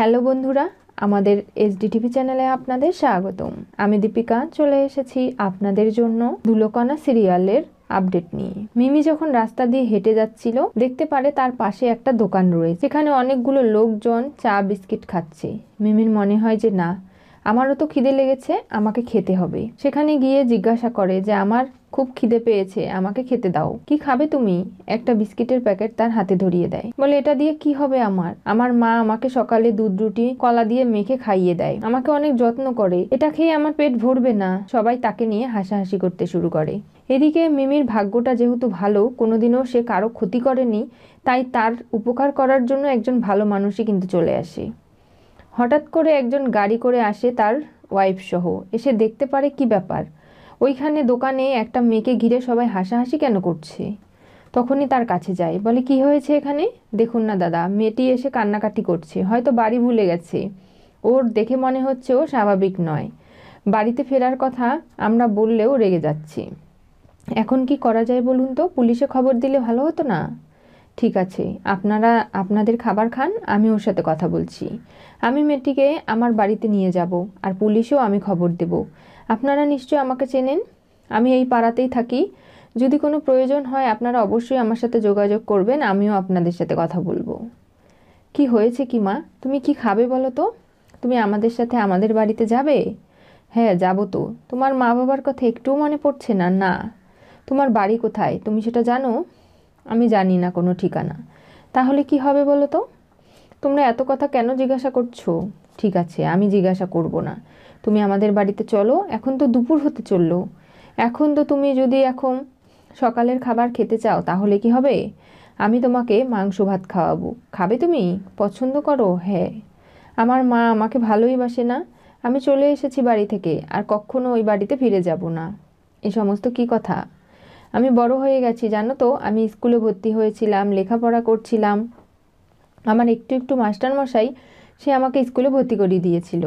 Hello বন্ধুরা, আমাদের SDTV চ্যানেলে আপনাদের স্বাগতম। আমি দীপিকা, চলে এসেছি আপনাদের জন্য দুলোকনা সিরিয়ালের আপডেট নিয়ে। মিমি যখন রাস্তা দিয়ে হেঁটে যাচ্ছিল, দেখতে পারে তার পাশে একটা দোকান রয়েছে। সেখানে অনেকগুলো লোকজন চা, বিস্কিট খাচ্ছে। মিমির মনে হয় যে, না, আমারও তো খিদে লেগেছে, আমাকে খেতে হবে। সেখানে গিয়ে জিজ্ঞাসা করে যে, আমার খুব খিদে পেয়েছে, আমাকে খেতে দাও। কি খাবে তুমি? একটা বিস্কিটের প্যাকেট তার হাতে ধরিয়ে দেয়। বলে, এটা দিয়ে কি হবে আমার? আমার মা আমাকে সকালে দুধ, রুটি, কলা দিয়ে মেখে খাইয়ে দেয়। আমাকে অনেক যত্ন করে। এটা খেয়ে আমার পেট ভরবে না। সবাই তাকে নিয়ে হাসাহাসি করতে শুরু করে। এদিকে মিমির ভাগ্যটা যেহেতু ভালো, কোনোদিনও সে কারও ক্ষতি করেনি, তাই তার উপকার করার জন্য একজন ভালো মানুষই কিন্তু চলে আসে। হঠাৎ করে একজন গাড়ি করে আসে তার ওয়াইফ সহ এসে দেখতে পারে কি ব্যাপার? ওইখানে দোকানে একটা মেয়েকে ঘিরে সবাই হাসাহাসি কেন করছে? তখনই তার কাছে যায়, বলে, কি হয়েছে এখানে? দেখুন না দাদা, মেয়েটি এসে কান্নাকাটি করছে। হয়তো বাড়ি ভুলে গেছে। ওর দেখে মনে হচ্ছে ও স্বাভাবিক নয়। বাড়িতে ফেরার কথা আমরা বললেও রেগে যাচ্ছে। এখন কি করা যায় বলুন তো? পুলিশে খবর দিলে ভালো হতো না? ঠিক আছে, আপনারা আপনাদের খাবার খান, আমি ওর সাথে কথা বলছি। আমি মেয়েটিকে আমার বাড়িতে নিয়ে যাব, আর পুলিশেও আমি খবর দেব। আপনারা নিশ্চয়ই আমাকে চেনেন। আমি এই পাড়াতেই থাকি। যদি কোনো প্রয়োজন হয়, আপনারা অবশ্যই আমার সাথে যোগাযোগ করবেন, আমিও আপনাদের সাথে কথা বলব। কি হয়েছে কি, মা? তুমি কি খাবে বলো তো? তুমি আমাদের সাথে আমাদের বাড়িতে যাবে? হ্যাঁ যাব তো। তোমার মা বাবার কথা একটুও মনে পড়ছে না? না। তোমার বাড়ি কোথায়? তুমি সেটা জানো? আমি জানি না কোনো ঠিকানা। তাহলে কি হবে বলো তো? তোমরা এত কথা কেন জিজ্ঞাসা করছ? ঠিক আছে, আমি জিজ্ঞাসা করব না। তুমি আমাদের বাড়িতে চলো, এখন তো দুপুর হতে চলল। এখন তো তুমি যদি এখন সকালের খাবার খেতে চাও, তাহলে কি হবে? আমি তোমাকে মাংস ভাত খাওয়াবো। খাবে তুমি? পছন্দ করো? হ্যাঁ। আমার মা আমাকে ভালোই বাসে না। আমি চলে এসেছি বাড়ি থেকে, আর কখনো ওই বাড়িতে ফিরে যাব না। এ সমস্ত কি কথা? আমি বড় হয়ে গেছি, জানো তো? আমি স্কুলে ভর্তি হয়েছিলাম, লেখাপড়া করছিলাম। আমার একটু একটু মাস্টারমশাই, সে আমাকে স্কুলে ভর্তি করিয়ে দিয়েছিল।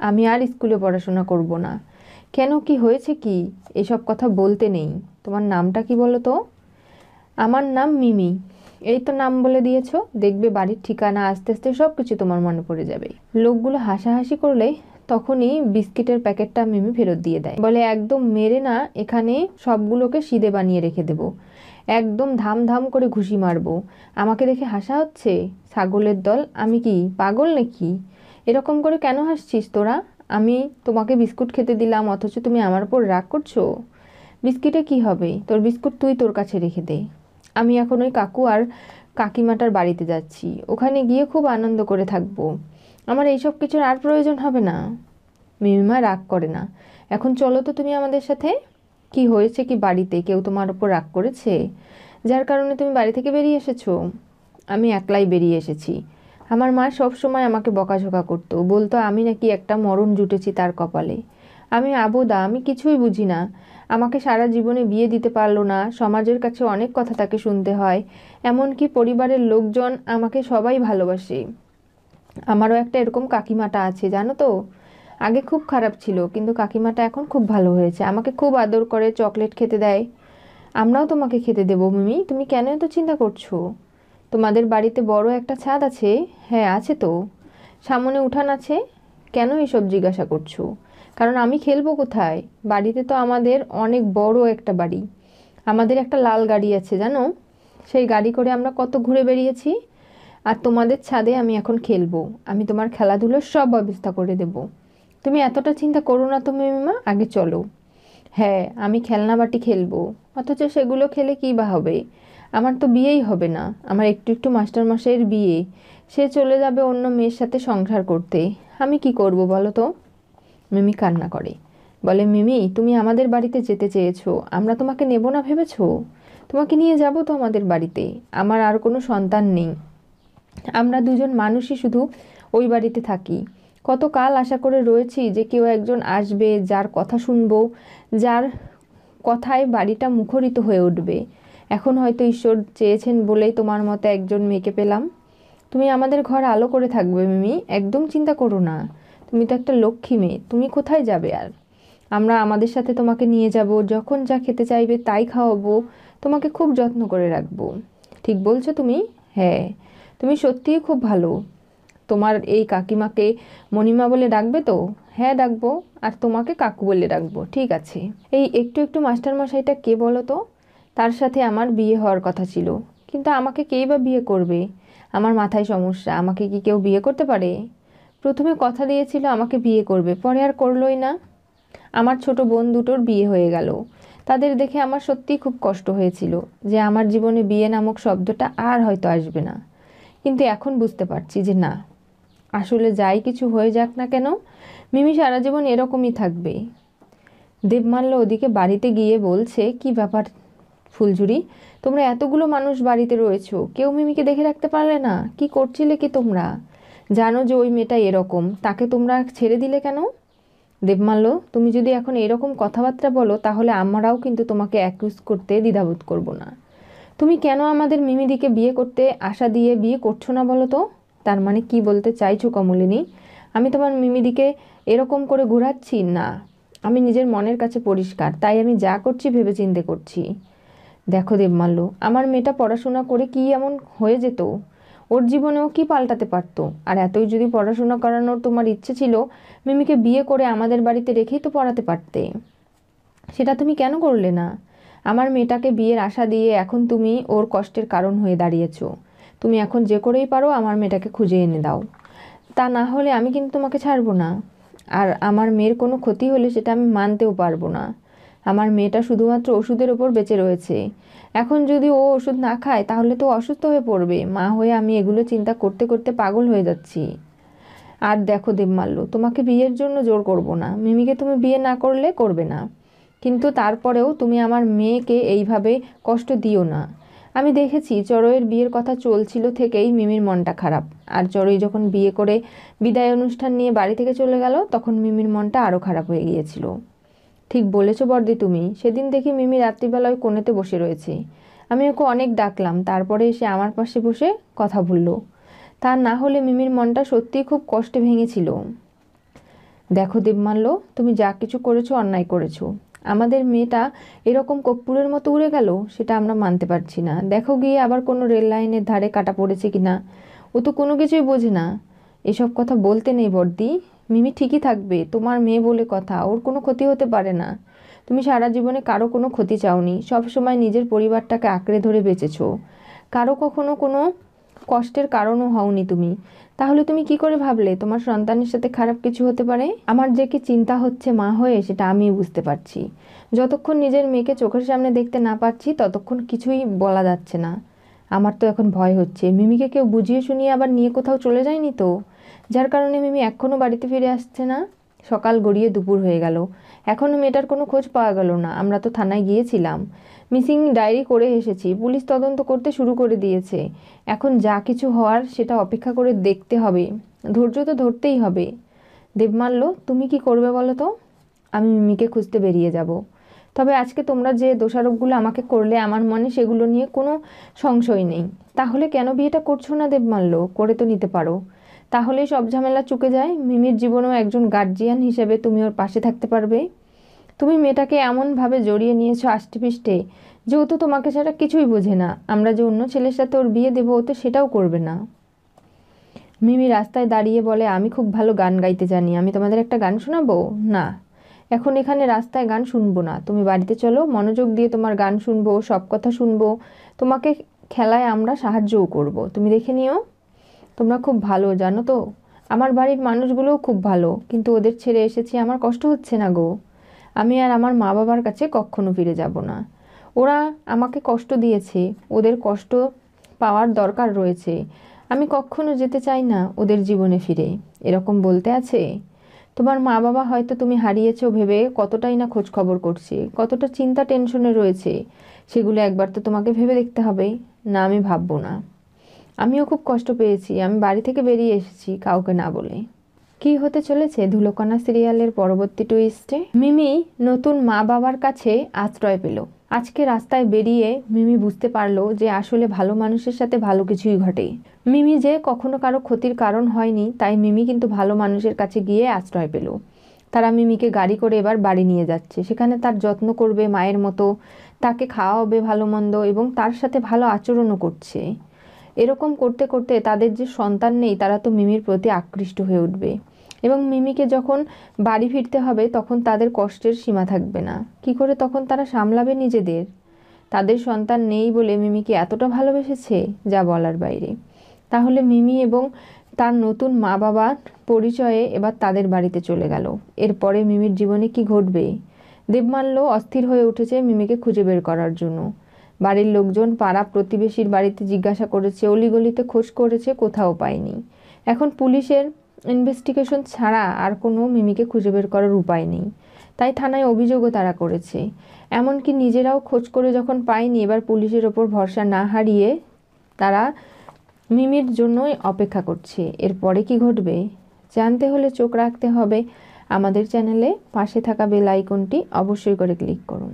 আমি আর স্কুলে পড়াশোনা করব না। কেন, কি হয়েছে কি? এসব কথা বলতে নেই। তোমার নামটা কি বলো তো? আমার নাম মিমি। এই তো নাম বলে দিয়েছ। দেখবে বাড়ির ঠিকানা, আস্তে আস্তে সব কিছু তোমার মনে পড়ে যাবে। লোকগুলো হাসাহাসি করলে তখনই বিস্কিটের প্যাকেটটা মিমি ফেরত দিয়ে দেয়। বলে, একদম মেরে না, এখানে সবগুলোকে সিদে বানিয়ে রেখে দেব। একদম ধাম ধাম করে ঘুষি মারবো। আমাকে দেখে হাসা হচ্ছে? ছাগলের দল? আমি কি পাগল নাকি? এরকম করে কেন হাসছিস তোরা? আমি তোমাকে বিস্কুট খেতে দিলাম, অথচ তুমি আমার উপর রাগ করছ? বিস্কিটে কি হবে? তোর বিস্কুট তুই তোর কাছে রেখে দে। আমি এখন ওই কাকু আর কাকিমাটার বাড়িতে যাচ্ছি। ওখানে গিয়ে খুব আনন্দ করে থাকব। আমার এইসব কিছুর আর প্রয়োজন হবে না। মিমিমা রাগ করে না। এখন চলো তো তুমি আমাদের সাথে। কি হয়েছে কি বাড়িতে? কেউ তোমার ওপর রাগ করেছে? যার কারণে তুমি বাড়ি থেকে বেরিয়ে এসেছ? আমি একলাই বেরিয়ে এসেছি। আমার মা সব সময় আমাকে বকাঝোকা করতো। বলতো, আমি নাকি একটা মরণ জুটেছি তার কপালে। আমি আবোদা, আমি কিছুই বুঝি না। আমাকে সারা জীবনে বিয়ে দিতে পারল না। সমাজের কাছে অনেক কথা তাকে শুনতে হয়। এমনকি পরিবারের লোকজন আমাকে সবাই ভালোবাসে। আমারও একটা এরকম কাকিমাটা আছে, জানো তো? আগে খুব খারাপ ছিল, কিন্তু কাকিমাটা এখন খুব ভালো হয়েছে। আমাকে খুব আদর করে, চকলেট খেতে দেয়। আমরাও তোমাকে খেতে দেবো, মিমি। তুমি কেন এত চিন্তা করছ? তোমাদের বাড়িতে বড় একটা ছাদ আছে? হ্যাঁ আছে তো। সামনে উঠান আছে। কেন এসব জিজ্ঞাসা করছ? কারণ আমি খেলব কোথায়? বাড়িতে তো আমাদের অনেক বড় একটা বাড়ি। আমাদের একটা লাল গাড়ি আছে, জানো? সেই গাড়ি করে আমরা কত ঘুরে বেরিয়েছি আর তোমাদের ছাদে আমি এখন খেলব। আমি তোমার খেলাধুলোর সব ব্যবস্থা করে দেব। তুমি এতটা চিন্তা করো না তো মিমিমা, আগে চলো। হ্যাঁ আমি খেলনা বাটি খেলব। অথচ সেগুলো খেলে কী বা হবে? আমার তো বিয়েই হবে না, আমার একটু একটু মাস্টারমশাইয়ের বিয়ে। সে চলে যাবে অন্য মেয়ের সাথে সংসার করতে। আমি কি করব বলো তো? মিমি কান্না করে। বলে, মিমি, তুমি আমাদের বাড়িতে যেতে চেয়েছো, আমরা তোমাকে নেব না ভেবেছো? তোমাকে নিয়ে যাব তো আমাদের বাড়িতে, আমার আর কোনো সন্তান নেই। আমরা দুজন মানুষই শুধু ওই বাড়িতে থাকি। কত কাল আশা করে রয়েছি যে কেউ একজন আসবে, যার কথা শুনব, যার কথায় বাড়িটা মুখরিত হয়ে উঠবে। এখন হয়তো ঈশ্বর চেয়েছেন বলেই তোমার মতো একজন মেয়েকে পেলাম। তুমি আমাদের ঘর আলো করে থাকবে, মিমি। একদম চিন্তা করো না। তুমি তো একটা লক্ষ্মী মেয়ে। তুমি কোথায় যাবে আর? আমরা আমাদের সাথে তোমাকে নিয়ে যাব। যখন যা খেতে চাইবে তাই খাওয়াবো। তোমাকে খুব যত্ন করে রাখব। ঠিক বলছো তুমি? হ্যাঁ। তুমি সত্যিই খুব ভালো। তোমার এই কাকিমাকে মণিমা বলে ডাকবে তো? হ্যাঁ ডাকবো। আর তোমাকে কাকু বলে ডাকবো। ঠিক আছে। এই একটু একটু মাস্টারমশাইটা কে বলো তো? তার সাথে আমার বিয়ে হওয়ার কথা ছিল। কিন্তু আমাকে কেই বা বিয়ে করবে? আমার মাথায় সমস্যা, আমাকে কি কেউ বিয়ে করতে পারে? প্রথমে কথা দিয়েছিল আমাকে বিয়ে করবে, পরে আর করলোই না। আমার ছোট বোন দুটোর বিয়ে হয়ে গেল। তাদের দেখে আমার সত্যিই খুব কষ্ট হয়েছিল যে আমার জীবনে বিয়ে নামক শব্দটা আর হয়তো আসবে না। কিন্তু এখন বুঝতে পারছি যে না। আসলে যাই কিছু হয়ে যাক না কেন, মিমি সারা জীবন এরকমই থাকবে। দেবমাল্য ওদিকে বাড়িতে গিয়ে বলছে, কি ব্যাপার ফুলঝুরি। তোমরা এতগুলো মানুষ বাড়িতে রয়েছো, কেউ মিমিকে দেখে রাখতে পারলে না? কি করছিলে কি তোমরা? জানো যে ওই মেয়েটা এরকম, তাকে তোমরা ছেড়ে দিলে কেন? দেবমাল্য, তুমি যদি এখন এরকম কথাবার্তা বলো, তাহলে আমরাও কিন্তু তোমাকে অ্যাকিউজ করতে দ্বিধাবোধ করব না। তুমি কেন আমাদের মিমিদিকে বিয়ে করতে আশা দিয়ে বিয়ে করছ না বলো তো? তার মানে কি বলতে চাইছো কমলিনী? আমি তোমার মিমিদিকে এরকম করে ঘোরাচ্ছি? না। আমি নিজের মনের কাছে পরিষ্কার, তাই আমি যা করছি ভেবে চিন্তে করছি। দেখো দেবমাল্য, আমার মেয়েটা পড়াশোনা করে কি এমন হয়ে যেত? ওর জীবনেও কি পাল্টাতে পারতো? আর এতই যদি পড়াশোনা করানোর তোমার ইচ্ছে ছিল, মিমিকে বিয়ে করে আমাদের বাড়িতে রেখেই তো পড়াতে পারতে। সেটা তুমি কেন করলে না? আমার মেয়েটাকে বিয়ের আশা দিয়ে এখন তুমি ওর কষ্টের কারণ হয়ে দাঁড়িয়েছ। তুমি এখন যে করেই পারো, আমার মেয়েটাকে খুঁজে এনে দাও। তা না হলে আমি কিন্তু তোমাকে ছাড়বো না। আর আমার মেয়ের কোনো ক্ষতি হলে সেটা আমি মানতেও পারব না। আমার মেয়েটা শুধুমাত্র ওষুধের ওপর বেঁচে রয়েছে। এখন যদি ও ওষুধ না খায়, তাহলে তো অসুস্থ হয়ে পড়বে। মা হয়ে আমি এগুলো চিন্তা করতে করতে পাগল হয়ে যাচ্ছি। আর দেখো দেবমাল্য, তোমাকে বিয়ের জন্য জোর করব না। মিমিকে তুমি বিয়ে না করলে করবে না। কিন্তু তারপরেও তুমি আমার মেয়েকে এইভাবে কষ্ট দিও না। আমি দেখেছি চড়ইয়ের বিয়ের কথা চলছিল থেকেই মিমির মনটা খারাপ। আর চড়ই যখন বিয়ে করে বিদায় অনুষ্ঠান নিয়ে বাড়ি থেকে চলে গেল, তখন মিমির মনটা আরও খারাপ হয়ে গিয়েছিল। ঠিক বলেছ বর্দি তুমি। সেদিন দেখি মিমি রাত্রিবেলা ওই কোণেতে বসে রয়েছে। আমি ওকে অনেক ডাকলাম, তারপরে এসে আমার পাশে বসে কথা বলল। তা না হলে মিমির মনটা সত্যিই খুব কষ্টে ভেঙেছিল। দেখো দেবমাল্য, তুমি যা কিছু করেছ, অন্যায় করেছ। আমাদের মেয়েটা এরকম কপ্পুরের মতো উড়ে গেল, সেটা আমরা মানতে পারছি না। দেখো গিয়ে আবার কোনো রেল লাইনের ধারে কাটা পড়েছে কি না ও তো কোনো কিছুই বোঝে না। এসব কথা বলতে নেই বর্দি। মিমি ঠিকই থাকবে, তোমার মেয়ে বলে কথা, ওর কোনো ক্ষতি হতে পারে না। তুমি সারা জীবনে কারও কোনো ক্ষতি চাওনি সবসময় নিজের পরিবারটাকে আঁকড়ে ধরে বেঁচেছ। কারও কখনো কোনো কষ্টের কারণও হওনি তুমি। তাহলে তুমি কি করে ভাবলে, তোমার সন্তানের সাথে খারাপ কিছু হতে পারে? আমার যে কি চিন্তা হচ্ছে মা হয়ে, সেটা আমি বুঝতে পারছি। যতক্ষণ নিজের মেয়েকে চোখের সামনে দেখতে না পারছি ততক্ষণ কিছুই বলা যাচ্ছে না। আমার তো এখন ভয় হচ্ছে। মিমিকে কেউ বুঝিয়ে শুনিয়ে আবার নিয়ে কোথাও চলে যায়নি তো? যার কারণে মিমি এখনও বাড়িতে ফিরে আসছে না। সকাল গড়িয়ে দুপুর হয়ে গেল। এখনও মেয়েটার কোনো খোঁজ পাওয়া গেল না। আমরা তো থানায় গিয়েছিলাম। মিসিং ডায়েরি করে এসেছি। পুলিশ তদন্ত করতে শুরু করে দিয়েছে। এখন যা কিছু হওয়ার সেটা অপেক্ষা করে দেখতে হবে। ধৈর্য তো ধরতেই হবে। দেবমাল্য তুমি কি করবে বলো তো? আমি মিমিকে খুঁজতে বেরিয়ে যাব। তবে আজকে তোমরা যে দোষারোপগুলো আমাকে করলে আমার মনে সেগুলো নিয়ে কোনো সংশয় নেই। তাহলে কেন বিয়েটা করছ না দেবমাল্য করে তো নিতে পারো। তাহলেই সব ঝামেলা চুকে যায়। মিমির জীবনেও একজন গার্জিয়ান হিসেবে তুমি ওর পাশে থাকতে পারবে। তুমি মেয়েটাকে এমনভাবে জড়িয়ে নিয়েছো আষ্টেপৃষ্টে যে তো তোমাকে ছাড়া কিছুই বোঝে না। আমরা যে অন্য ছেলের সাথে ওর বিয়ে দেবো, ও তো সেটাও করবে না। মিমি রাস্তায় দাঁড়িয়ে বলে, আমি খুব ভালো গান গাইতে জানি। আমি তোমাদের একটা গান শোনাবো? না। এখন এখানে রাস্তায় গান শুনব না। তুমি বাড়িতে চলো, মনোযোগ দিয়ে তোমার গান শুনব, সব কথা শুনব। তোমাকে খেলায় আমরা সাহায্যও করব। তুমি দেখে নিও। তোমরা খুব ভালো, জানো তো? আমার বাড়ির মানুষগুলোও খুব ভালো, কিন্তু ওদের ছেড়ে এসেছি আমার কষ্ট হচ্ছে না গো। আমি আর আমার মা বাবার কাছে কখনো ফিরে যাব না। ওরা আমাকে কষ্ট দিয়েছে, ওদের কষ্ট পাওয়ার দরকার রয়েছে। আমি কখনো যেতে চাই না ওদের জীবনে ফিরে, এরকম বলতে আছে? তোমার মা বাবা হয়তো তুমি হারিয়েছো ভেবে কতটাই না খোঁজ খবর করছে, কতটা চিন্তা টেনশনে রয়েছে, সেগুলো একবার তো তোমাকে ভেবে দেখতে হবে। না, আমি ভাববো না। আমিও খুব কষ্ট পেয়েছি, আমি বাড়ি থেকে বেরিয়ে এসেছি কাউকে না বলে কি হতে চলেছে ধুলোকণা সিরিয়ালের পরবর্তী টুইস্টে? মিমি নতুন মা বাবার কাছে আশ্রয় পেল। আজকে রাস্তায় বেরিয়ে মিমি বুঝতে পারল যে আসলে ভালো মানুষের সাথে ভালো কিছুই ঘটে। মিমি যে কখনো কারও ক্ষতির কারণ হয়নি, তাই মিমি কিন্তু ভালো মানুষের কাছে গিয়ে আশ্রয় পেল। তারা মিমিকে গাড়ি করে এবার বাড়ি নিয়ে যাচ্ছে। সেখানে তার যত্ন করবে মায়ের মতো, তাকে খাওয়াবে ভালো মন্দ এবং তার সাথে ভালো আচরণও করছে। এরকম করতে করতে তাদের যে সন্তান নেই, তারা তো মিমির প্রতি আকৃষ্ট হয়ে উঠবে। এবং মিমিকে যখন বাড়ি ফিরতে হবে, তখন তাদের কষ্টের সীমা থাকবে না। কি করে তখন তারা সামলাবে নিজেদের? তাদের সন্তান নেই বলে মিমিকে এতটা ভালোবেসেছে, যা বলার বাইরে। তাহলে মিমি এবং তার নতুন মা বাবার পরিচয়ে এবার তাদের বাড়িতে চলে গেল। এরপরে মিমির জীবনে কি ঘটবে? দেবমাল্য অস্থির হয়ে উঠেছে মিমিকে খুঁজে বের করার জন্য। বাড়ির লোকজন পাড়া প্রতিবেশীর বাড়িতে জিজ্ঞাসা করেছে, অলিগলিতে খোঁজ করেছে, কোথাও পায়নি। এখন পুলিশের ইনভেস্টিগেশন ছাড়া আর কোনো মিমিকে খুঁজে বের করার উপায় নেই। তাই থানায় অভিযোগও তারা করেছে। এমনকি নিজেরাও খোঁজ করে যখন পায়নি, এবার পুলিশের ওপর ভরসা না হারিয়ে তারা মিমির জন্যই অপেক্ষা করছে। এরপরে কি ঘটবে? জানতে হলে চোখ রাখতে হবে। আমাদের চ্যানেলে পাশে থাকা বেল আইকনটি অবশ্যই করে ক্লিক করুন।